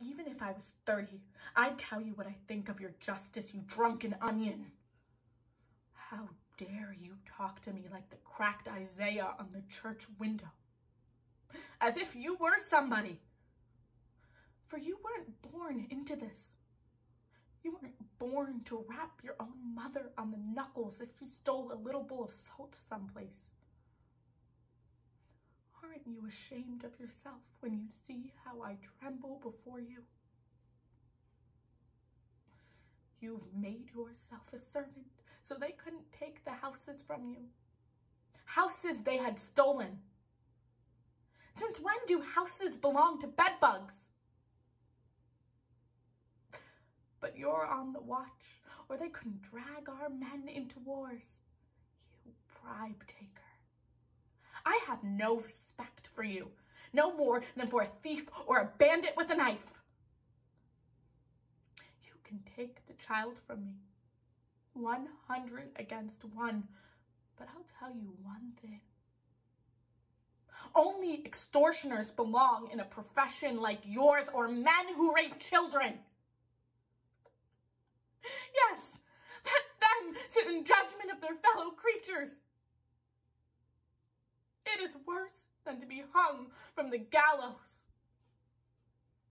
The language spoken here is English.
Even if I was 30, I'd tell you what I think of your justice, you drunken onion. How dare you talk to me like the cracked Isaiah on the church window? As if you were somebody. For you weren't born into this. You weren't born to rap your own mother on the knuckles if you stole a little bowl of salt someplace. Aren't you ashamed of yourself when you see how I tremble before you? You've made yourself a servant so they couldn't take the houses from you. Houses they had stolen. Since when do houses belong to bedbugs? But you're on the watch, or they couldn't drag our men into wars. You bribe taker. I have no for you, no more than for a thief or a bandit with a knife. You can take the child from me, 100 against one, but I'll tell you one thing. Only extortioners belong in a profession like yours or men who rape children. Yes, let them sit in judgment of their fellow creatures. It is worse than to be hung from the gallows.